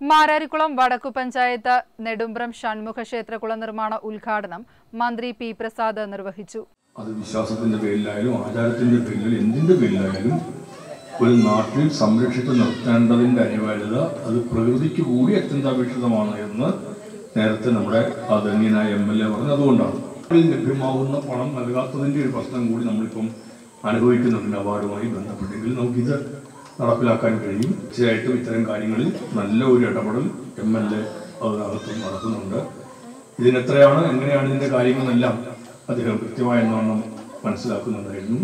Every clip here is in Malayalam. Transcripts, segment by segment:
മാരാരിക്കുളം വടക്കു പഞ്ചായത്ത് നെടുമ്പ്രം ഷൺമുഖ ക്ഷേത്രകുള നിർമ്മാണ ഉദ്ഘാടനം മന്ത്രി പി പ്രസാദ് നിർവഹിച്ചു. അത് വിശ്വാസത്തിന്റെ പേരിലായാലും ആചാരത്തിന്റെ പേരിൽ എന്തിന്റെ പേരിലായാലും ഒരു നാട്ടിൽ സംരക്ഷിച്ചു നിർത്തേണ്ടതിന്റെ അനിവാര്യത അത് പ്രകൃതിക്ക് കൂടി അത്യന്താപേക്ഷിതമാണ് എന്ന് നേരത്തെ നമ്മുടെ ആദരണീയനായ എം എൽ എ പറഞ്ഞു. അതുകൊണ്ടാണ് ലഭ്യമാകുന്ന പണം നൽകാത്തതിന്റെ ഒരു പ്രശ്നം കൂടി നമ്മളിപ്പം അനുഭവിക്കുന്നുണ്ട് അവാർഡുമായി ബന്ധപ്പെട്ടെങ്കിൽ നമുക്കിത് നടപ്പിലാക്കാൻ കഴിയും. തീർച്ചയായിട്ടും ഇത്തരം കാര്യങ്ങളിൽ നല്ല ഒരു ഇടപെടൽ എം എൽ എ അതിനകത്തും നടത്തുന്നുണ്ട്. ഇതിനെത്രയാണ് എങ്ങനെയാണ് ഇതിന്റെ കാര്യങ്ങളെല്ലാം അദ്ദേഹം കൃത്യമായ എന്നോണം മനസ്സിലാക്കുന്നുണ്ടായിരുന്നു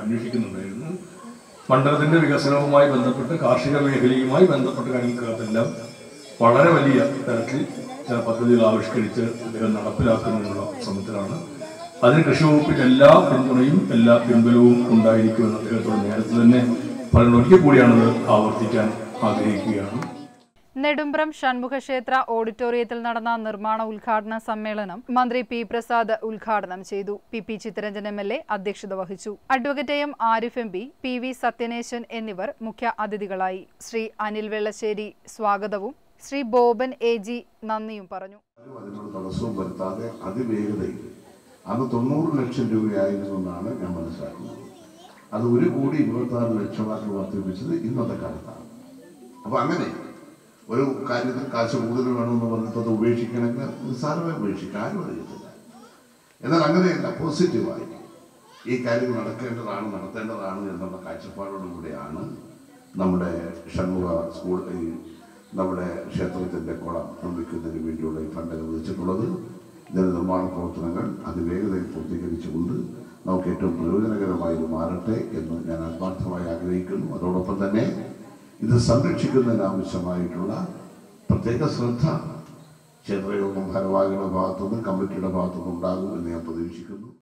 അന്വേഷിക്കുന്നുണ്ടായിരുന്നു. മണ്ഡലത്തിന്റെ വികസനവുമായി ബന്ധപ്പെട്ട് കാർഷിക മേഖലയുമായി ബന്ധപ്പെട്ട കാര്യങ്ങൾക്കകത്തെല്ലാം വളരെ വലിയ തരത്തിൽ ചില പദ്ധതികൾ ആവിഷ്കരിച്ച് അദ്ദേഹം നടപ്പിലാക്കുന്നതിനുള്ള ശ്രമത്തിലാണ്. അതിന് കൃഷി വകുപ്പിന്റെ എല്ലാ പിന്തുണയും എല്ലാ പിൻബലവും ഉണ്ടായിരിക്കുമെന്ന് അദ്ദേഹത്തോട് നേരത്തെ തന്നെ പറയുന്ന ഒരിക്കൽ കൂടിയാണത് ആവർത്തിക്കാൻ ആഗ്രഹിക്കുകയാണ്. നെടുമ്പ്രം ഷൺമുഖ ക്ഷേത്ര ഓഡിറ്റോറിയത്തിൽ നടന്ന നിർമ്മാണ ഉദ്ഘാടന സമ്മേളനം മന്ത്രി പി പ്രസാദ് ഉദ്ഘാടനം ചെയ്തു. P P Chitharanjan M L A അധ്യക്ഷത വഹിച്ചു. Advocate M Arif M P P V Sathyaneshan എന്നിവർ മുഖ്യ അതിഥികളായി. ശ്രീ അനിൽ വെള്ളശ്ശേരി സ്വാഗതവും ശ്രീ ബോബൻ എ ജി നന്ദിയും പറഞ്ഞു. അതിനൊരു തടസ്സവും വരുത്താതെ അതിവേഗതയിൽ അത് തൊണ്ണൂറ് ലക്ഷം രൂപയായിരുന്നു എന്നാണ് ഞാൻ മനസ്സിലാക്കുന്നത്. അത് ഒരു കോടി ഇരുപത്തി ലക്ഷമാക്കി വർദ്ധിപ്പിച്ചത് ഇന്നത്തെ കാലത്താണ്. അപ്പൊ അങ്ങനെ ഒരു കാര്യത്തിൽ കാശ് കൂടുതൽ വേണമെന്ന് പറഞ്ഞിട്ട് അത് ഉപേക്ഷിക്കണമെങ്കിൽ നിസ്സാരമായി ഉപേക്ഷിക്കാൻ ആരും അറിയത്തില്ല. എന്നാൽ അങ്ങനെയല്ല പോസിറ്റീവായി. ഈ കാര്യം നടക്കേണ്ടതാണ് നടത്തേണ്ടതാണ് എന്നുള്ള കാഴ്ചപ്പാടോടുകൂടിയാണ് നമ്മുടെ ഷൺമുഖ സ്കൂൾ ഈ നമ്മുടെ ക്ഷേത്രത്തിന്റെ കുളം നിർമ്മിക്കുന്നതിന് വേണ്ടിയുള്ള ഈ ഫണ്ട് അനുവദിച്ചിട്ടുള്ളത്. ഇതിന്റെ നിർമ്മാണ പ്രവർത്തനങ്ങൾ അതിവേഗതയിൽ പൂർത്തീകരിച്ചുകൊണ്ട് നമുക്ക് ഏറ്റവും പ്രയോജനകരമായി മാറട്ടെ എന്ന് ഞാൻ ആത്മാർത്ഥമായി ആഗ്രഹിക്കുന്നു. അതോടൊപ്പം തന്നെ ഇത് സംരക്ഷിക്കുന്നതിനാവശ്യമായിട്ടുള്ള പ്രത്യേക ശ്രദ്ധ ക്ഷേത്രയോഗം ഭാരവാഹികളുടെ ഭാഗത്തുനിന്ന് കമ്മിറ്റിയുടെ ഭാഗത്തുനിന്ന് ഉണ്ടാകും എന്ന് ഞാൻ പ്രതീക്ഷിക്കുന്നു.